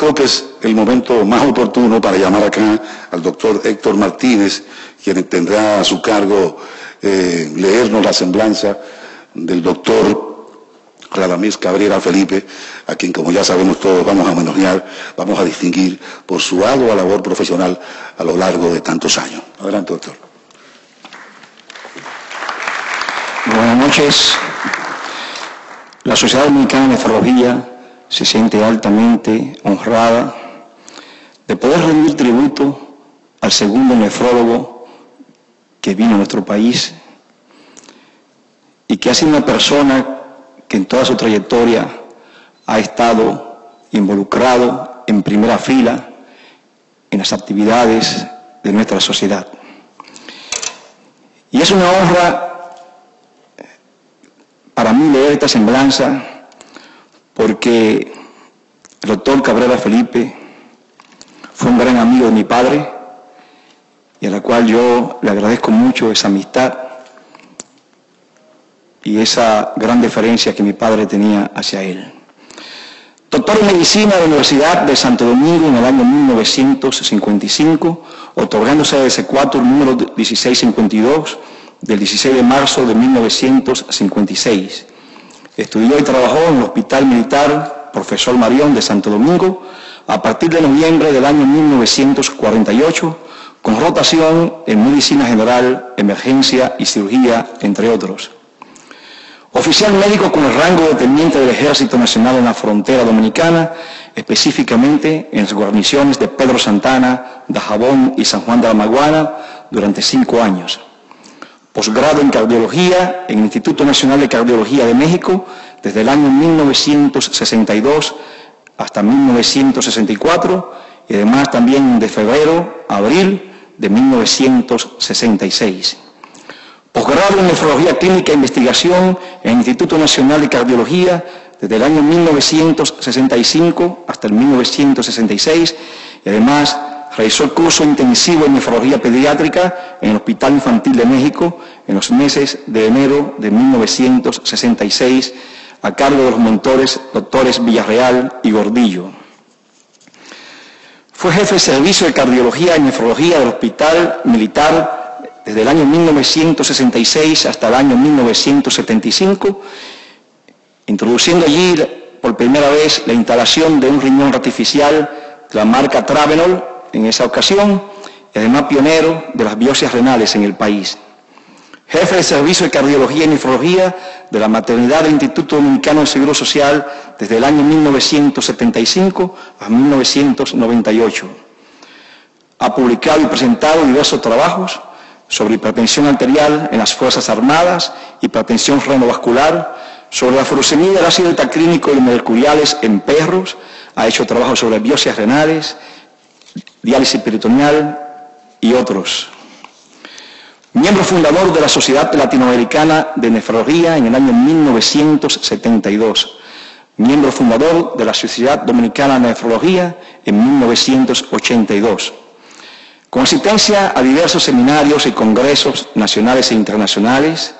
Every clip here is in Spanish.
creo que es el momento más oportuno para llamar acá al doctor Héctor Martínez, quien tendrá a su cargo eh, leernos la semblanza del doctor Radamés Cabrera Felipe, a quien como ya sabemos todos vamos a homenajear, vamos a distinguir por su ardua labor profesional a lo largo de tantos años. Adelante, doctor. Buenas noches. La Sociedad Dominicana de Nefrología se siente altamente honrada de poder rendir tributo al segundo nefrólogo que vino a nuestro país y que ha sido una persona que en toda su trayectoria ha estado involucrado en primera fila en las actividades de nuestra sociedad. Y es una honra para mí leer esta semblanza porque el doctor Cabrera Felipe fue un gran amigo de mi padre y a la cual yo le agradezco mucho esa amistad y esa gran deferencia que mi padre tenía hacia él. Doctor en Medicina de la Universidad de Santo Domingo en el año 1955, otorgándose ese 4 número 1652 del 16 de marzo de 1956. Estudió y trabajó en el Hospital Militar Profesor Marión de Santo Domingo a partir de noviembre del año 1948, con rotación en Medicina General, Emergencia y Cirugía, entre otros. Oficial médico con el rango de teniente del Ejército Nacional en la frontera dominicana, específicamente en las guarniciones de Pedro Santana, Dajabón y San Juan de la Maguana durante cinco años. Posgrado en cardiología en el Instituto Nacional de Cardiología de México desde el año 1962 hasta 1964 y además también de febrero a abril de 1966 posgrado en nefrología clínica e investigación en el Instituto Nacional de Cardiología desde el año 1965 hasta el 1966 y además realizó el curso intensivo en nefrología pediátrica en el Hospital Infantil de México en los meses de enero de 1966 a cargo de los mentores doctores Villarreal y Gordillo. Fue jefe de servicio de cardiología y nefrología del Hospital Militar desde el año 1966 hasta el año 1975, introduciendo allí por primera vez la instalación de un riñón artificial de la marca Travenol en esa ocasión, además pionero de las biopsias renales en el país. Jefe de Servicio de Cardiología y Nefrología de la Maternidad del Instituto Dominicano de Seguro Social desde el año 1975 a 1998. Ha publicado y presentado diversos trabajos sobre hipertensión arterial en las Fuerzas Armadas, hipertensión renovascular, sobre la furosemida del ácido clínico y mercuriales en perros, ha hecho trabajo sobre biopsias renales, diálisis peritoneal y otros. Miembro fundador de la Sociedad Latinoamericana de Nefrología en el año 1972. Miembro fundador de la Sociedad Dominicana de Nefrología en 1982 con asistencia a diversos seminarios y congresos nacionales e internacionales,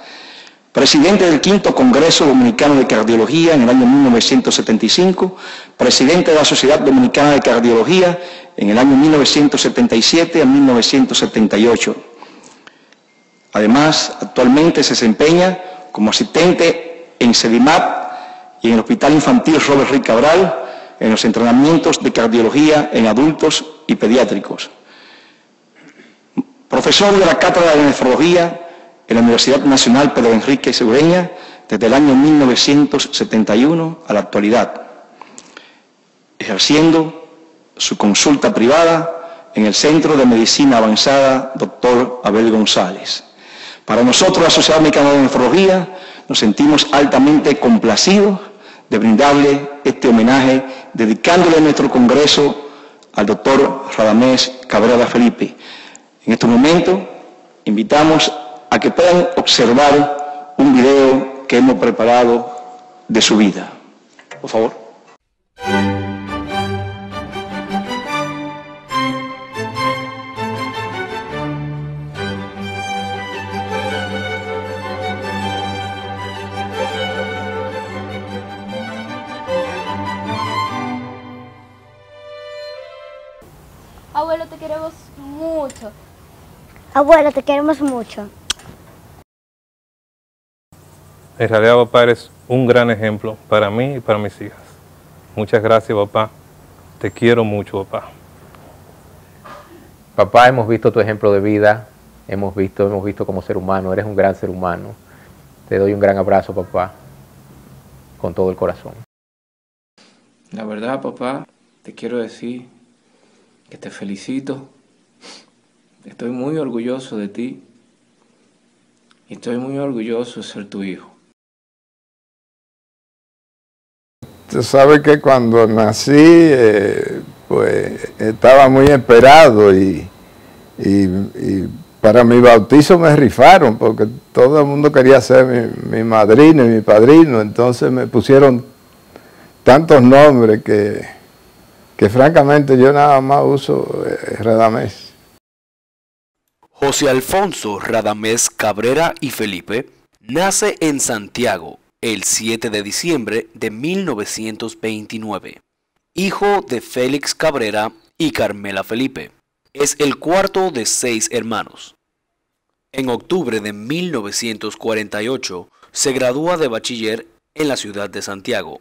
presidente del quinto Congreso Dominicano de Cardiología en el año 1975, presidente de la Sociedad Dominicana de Cardiología en el año 1977 a 1978. Además, actualmente se desempeña como asistente en CEDIMAP y en el Hospital Infantil Robert Rick Cabral en los entrenamientos de cardiología en adultos y pediátricos profesor de la Cátedra de Nefrología en la Universidad Nacional Pedro Enrique Segureña desde el año 1971 a la actualidad, ejerciendo su consulta privada en el Centro de Medicina Avanzada Dr. Abel González. Para nosotros, la Sociedad Mexicana de Nefrología, nos sentimos altamente complacidos de brindarle este homenaje, dedicándole nuestro congreso al doctor Radamés Cabrera Felipe, en este momento invitamos a que puedan observar un video que hemos preparado de su vida. Por favor. te queremos mucho. Abuela, te queremos mucho. En realidad, papá, eres un gran ejemplo para mí y para mis hijas. Muchas gracias, papá. Te quiero mucho, papá. Papá, hemos visto tu ejemplo de vida, hemos visto, hemos visto como ser humano, eres un gran ser humano. Te doy un gran abrazo, papá, con todo el corazón. La verdad, papá, te quiero decir que te felicito. Estoy muy orgulloso de ti y estoy muy orgulloso de ser tu hijo. Tú sabes que cuando nací, eh, pues estaba muy esperado y, y, para mi bautizo me rifaron porque todo el mundo quería ser mi, mi madrina y mi padrino, entonces me pusieron tantos nombres que, que francamente yo nada más uso eh, Radamés. José Alfonso Radamés Cabrera y Felipe nace en Santiago el 7 de diciembre de 1929. Hijo de Félix Cabrera y Carmela Felipe. Es el cuarto de seis hermanos. En octubre de 1948 se gradúa de bachiller en la ciudad de Santiago.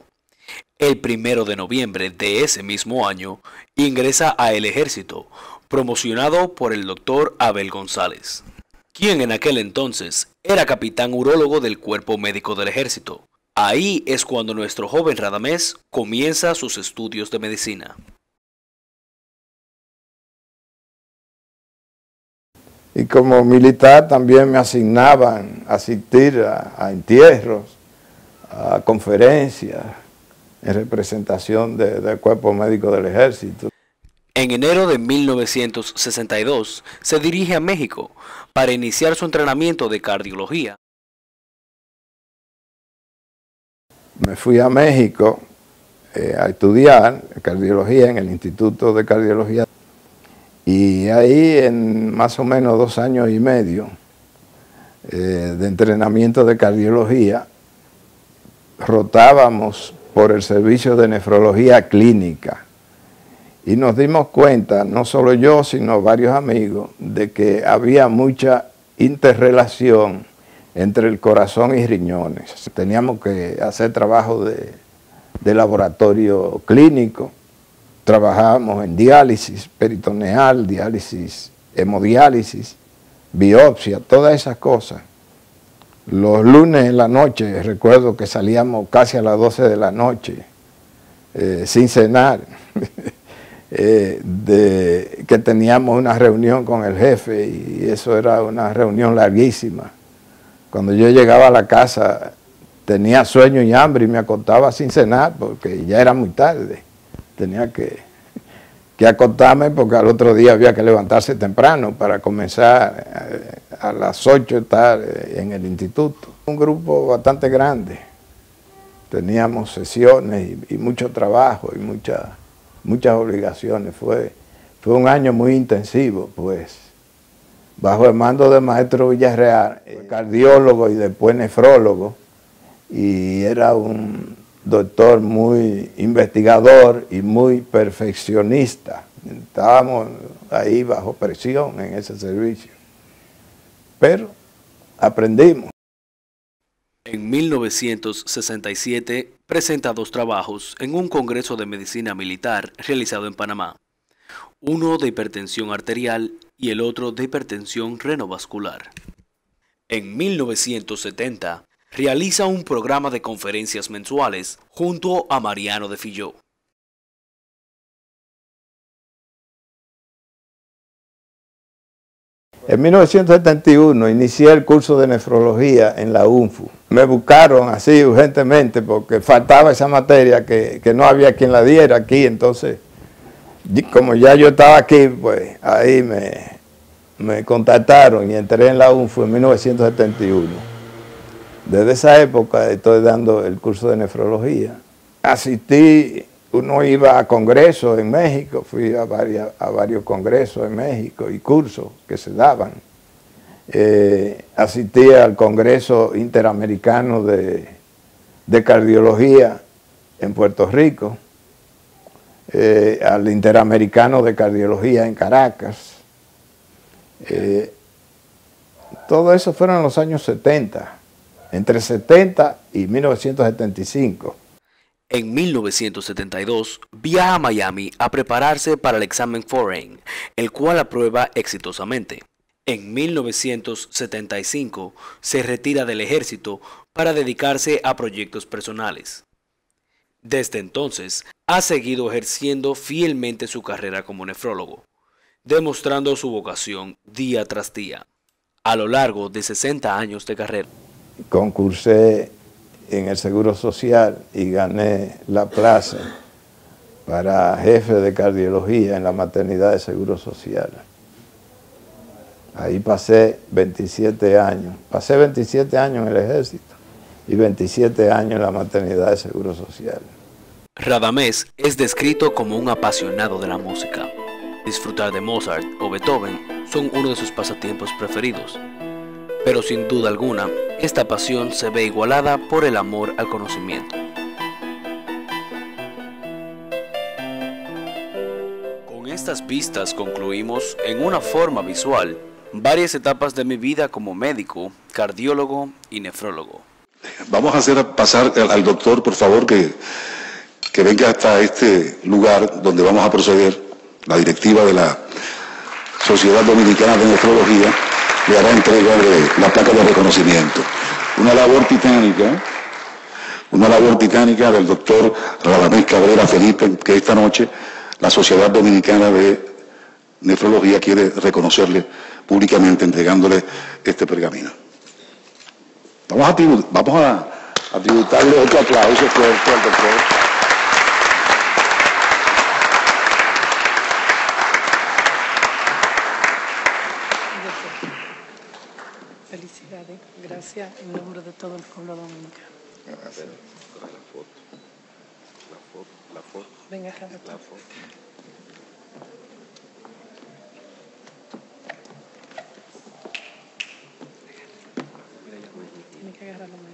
El primero de noviembre de ese mismo año ingresa a el ejército, promocionado por el doctor Abel González quien en aquel entonces era capitán urólogo del Cuerpo Médico del Ejército. Ahí es cuando nuestro joven Radamés comienza sus estudios de medicina. Y como militar también me asignaban asistir a, entierros, a conferencias en representación del Cuerpo Médico del Ejército. En enero de 1962 se dirige a México para iniciar su entrenamiento de cardiología. Me fui a México eh, a estudiar cardiología en el Instituto de Cardiología y ahí en más o menos dos años y medio eh, de entrenamiento de cardiología rotábamos por el servicio de nefrología clínica y nos dimos cuenta, no solo yo, sino varios amigos, de que había mucha interrelación entre el corazón y riñones. Teníamos que hacer trabajo de, laboratorio clínico, trabajábamos en diálisis peritoneal, diálisis, hemodiálisis, biopsia, todas esas cosas. Los lunes en la noche, recuerdo que salíamos casi a las 12 de la noche, eh, sin cenar. Eh, de, que teníamos una reunión con el jefe y eso era una reunión larguísima. Cuando yo llegaba a la casa tenía sueño y hambre y me acostaba sin cenar porque ya era muy tarde. Tenía que, que acostarme porque al otro día había que levantarse temprano para comenzar eh, a, las 8 estar eh, en el instituto. Un grupo bastante grande. Teníamos sesiones y, y mucho trabajo y mucha muchas obligaciones. Fue, fue un año muy intensivo, pues, bajo el mando del maestro Villarreal, cardiólogo y después nefrólogo, y era un doctor muy investigador y muy perfeccionista. Estábamos ahí bajo presión en ese servicio. Pero aprendimos. En 1967 presenta dos trabajos en un congreso de medicina militar realizado en Panamá, uno de hipertensión arterial y el otro de hipertensión renovascular. En 1970 realiza un programa de conferencias mensuales junto a Mariano de Filló. En 1971 inicié el curso de nefrología en la UNFU. Me buscaron así urgentemente porque faltaba esa materia que, no había quien la diera aquí. Entonces, como ya yo estaba aquí, pues ahí me, me contactaron y entré en la UNFU en 1971. Desde esa época estoy dando el curso de nefrología. Asistí uno iba a congresos en México, fui a, varios congresos en México y cursos que se daban. Eh, asistí al Congreso Interamericano de, Cardiología en Puerto Rico. eh, al Interamericano de Cardiología en Caracas. Eh, todo eso fueron en los años 70, entre 70 y 1975. En 1972 viaja a Miami a prepararse para el examen Foreign, el cual aprueba exitosamente. En 1975 se retira del ejército para dedicarse a proyectos personales. Desde entonces ha seguido ejerciendo fielmente su carrera como nefrólogo, demostrando su vocación día tras día, a lo largo de 60 años de carrera. Concursé en el Seguro Social y gané la plaza para jefe de cardiología en la maternidad de Seguro Social. Ahí pasé 27 años. Pasé 27 años en el ejército y 27 años en la maternidad de Seguro Social. Radamés es descrito como un apasionado de la música. Disfrutar de Mozart o Beethoven son uno de sus pasatiempos preferidos. Pero sin duda alguna, esta pasión se ve igualada por el amor al conocimiento. Con estas vistas concluimos en una forma visual varias etapas de mi vida como médico, cardiólogo y nefrólogo. Vamos a hacer pasar al, doctor, por favor, que, que venga hasta este lugar donde vamos a proceder, la directiva de la Sociedad Dominicana de Nefrología le hará entrega de la placa de reconocimiento. Una labor titánica, una labor titánica del doctor Radamés Cabrera Felipe, que esta noche la Sociedad Dominicana de Nefrología quiere reconocerle públicamente entregándole este pergamino. Vamos a tributarle otro aplauso fuerte al doctor. Felicidades. Gracias en nombre de todo el pueblo dominicano. Venga, acá, doctor. Tiene que agarrar la mano.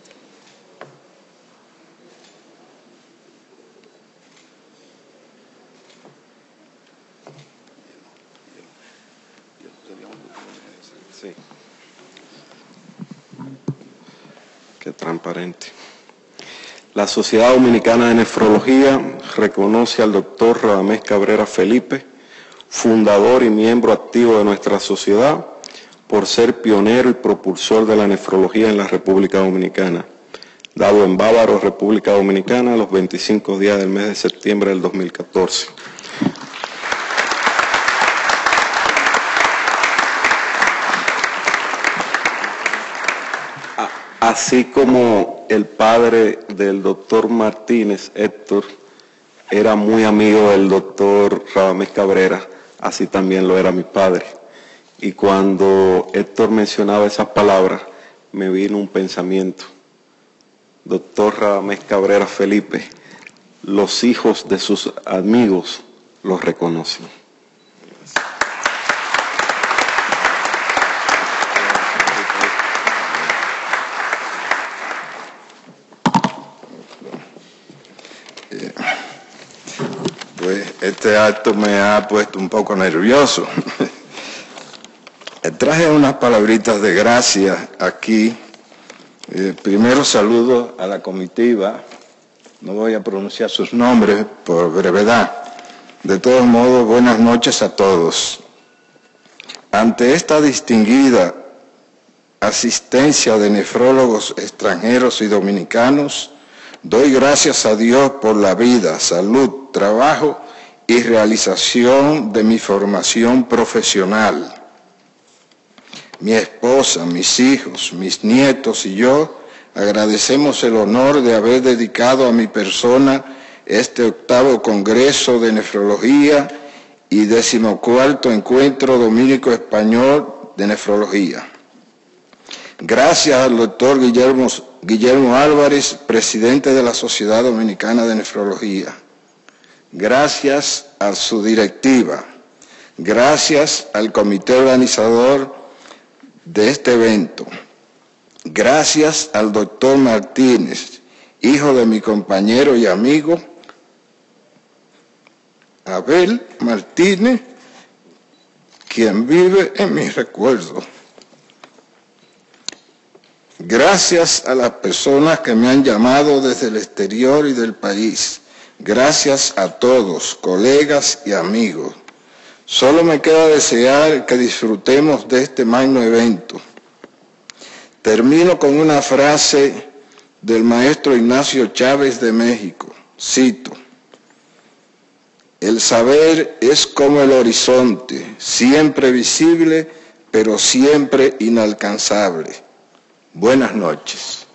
Sí. La Sociedad Dominicana de Nefrología reconoce al doctor Radamés Cabrera Felipe, fundador y miembro activo de nuestra sociedad, por ser pionero y propulsor de la nefrología en la República Dominicana, dado en Bávaro, República Dominicana, los 25 días del mes de septiembre del 2014. Así como el padre del doctor Martínez, Héctor, era muy amigo del doctor Radamés Cabrera, así también lo era mi padre. Y cuando Héctor mencionaba esas palabras, me vino un pensamiento. Doctor Radamés Cabrera Felipe, los hijos de sus amigos los reconocen. Pues este acto me ha puesto un poco nervioso. Traje unas palabritas de gracia aquí. Eh, primero saludo a la comitiva. No voy a pronunciar sus nombres por brevedad. De todos modos, buenas noches a todos. Ante esta distinguida asistencia de nefrólogos extranjeros y dominicanos, doy gracias a Dios por la vida, salud, trabajo y realización de mi formación profesional. Mi esposa, mis hijos, mis nietos y yo agradecemos el honor de haber dedicado a mi persona este octavo Congreso de Nefrología y decimocuarto Encuentro Dominico Español de Nefrología. Gracias al doctor Guillermo, Guillermo Álvarez, presidente de la Sociedad Dominicana de Nefrología. Gracias a su directiva. Gracias al comité organizador de este evento. Gracias al doctor Martínez, hijo de mi compañero y amigo, Abel Martínez, quien vive en mis recuerdos. Gracias a las personas que me han llamado desde el exterior y del país. Gracias a todos, colegas y amigos. Solo me queda desear que disfrutemos de este magno evento. Termino con una frase del maestro Ignacio Chávez de México. Cito. El saber es como el horizonte, siempre visible, pero siempre inalcanzable. Buenas noches.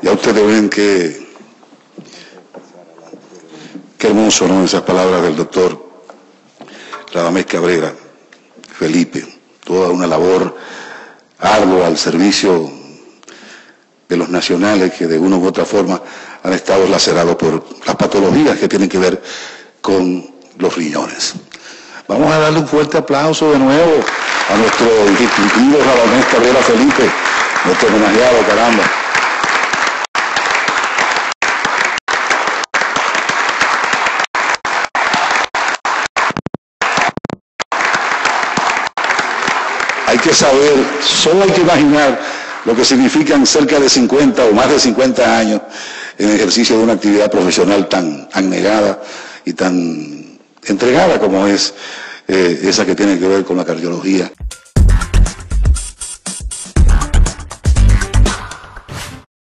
Ya ustedes ven que qué hermoso, ¿no? Esas palabras del doctor Radamés Cabrera, Felipe, toda una labor ardua al servicio de los nacionales que de una u otra forma han estado lacerados por las patologías que tienen que ver con los riñones. Vamos a darle un fuerte aplauso de nuevo a nuestro distinguido Radamés Cabrera Felipe, nuestro homenajeado, caramba. hay que saber, solo hay que imaginar lo que significan cerca de 50 o más de 50 años en ejercicio de una actividad profesional tan negada y tan entregada como es eh, esa que tiene que ver con la cardiología.